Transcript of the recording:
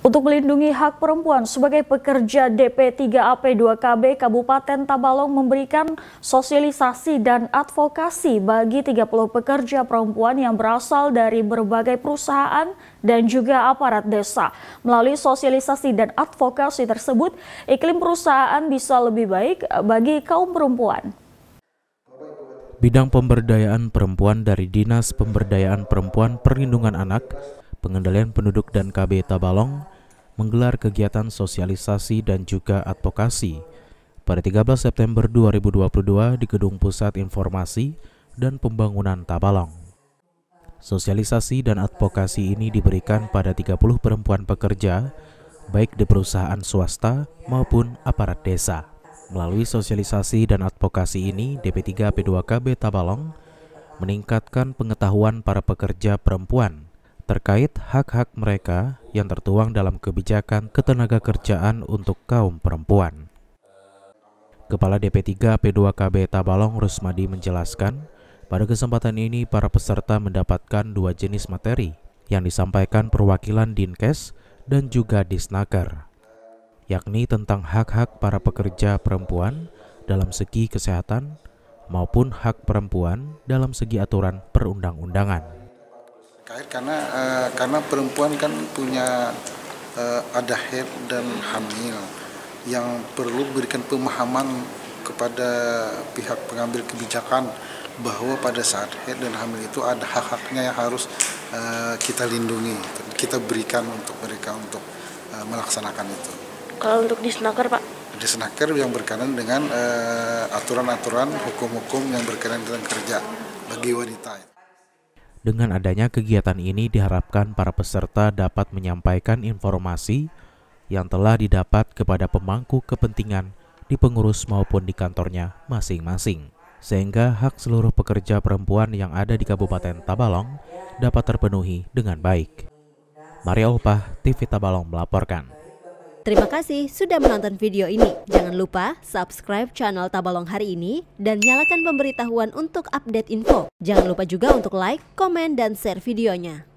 untuk melindungi hak perempuan sebagai pekerja DP3AP2KB Kabupaten Tabalong memberikan sosialisasi dan advokasi bagi 30 pekerja perempuan yang berasal dari berbagai perusahaan dan juga aparat desa. Melalui sosialisasi dan advokasi tersebut, iklim perusahaan bisa lebih baik bagi kaum perempuan. Bidang Pemberdayaan Perempuan dari Dinas Pemberdayaan Perempuan Perlindungan Anak Pengendalian Penduduk dan KB Tabalong menggelar kegiatan sosialisasi dan juga advokasi pada 13 September 2022 di Gedung Pusat Informasi dan Pembangunan Tabalong. Sosialisasi dan advokasi ini diberikan pada 30 perempuan pekerja, baik di perusahaan swasta maupun aparat desa. Melalui sosialisasi dan advokasi ini, DP3 P2KB Tabalong meningkatkan pengetahuan para pekerja perempuan terkait hak-hak mereka yang tertuang dalam kebijakan ketenaga kerjaan untuk kaum perempuan. Kepala DP3 P2KB Tabalong Rusmadi menjelaskan, pada kesempatan ini para peserta mendapatkan dua jenis materi yang disampaikan perwakilan Dinkes dan juga Disnaker, yakni tentang hak-hak para pekerja perempuan dalam segi kesehatan maupun hak perempuan dalam segi aturan perundang-undangan terkait karena uh, karena perempuan kan punya uh, ada head dan hamil yang perlu berikan pemahaman kepada pihak pengambil kebijakan bahwa pada saat head dan hamil itu ada hak-haknya yang harus uh, kita lindungi, kita berikan untuk mereka untuk uh, melaksanakan itu. Kalau untuk di Snaker Pak? Di Snaker yang berkaitan dengan aturan-aturan uh, hukum-hukum yang berkaitan dengan kerja bagi wanita. Dengan adanya kegiatan ini diharapkan para peserta dapat menyampaikan informasi yang telah didapat kepada pemangku kepentingan di pengurus maupun di kantornya masing-masing. Sehingga hak seluruh pekerja perempuan yang ada di Kabupaten Tabalong dapat terpenuhi dengan baik. Maria Opah, TV Tabalong melaporkan. Terima kasih sudah menonton video ini. Jangan lupa subscribe channel Tabalong hari ini dan nyalakan pemberitahuan untuk update info. Jangan lupa juga untuk like, komen, dan share videonya.